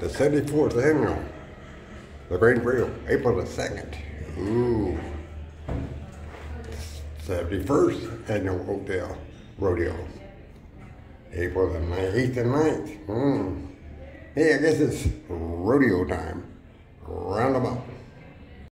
the 74th annual the Grand Rodeo, April the 2nd. Ooh. 71st annual Oakdale Rodeo, April the 8th and 9th. Hmm. Hey, I guess it's rodeo time. Roundabout.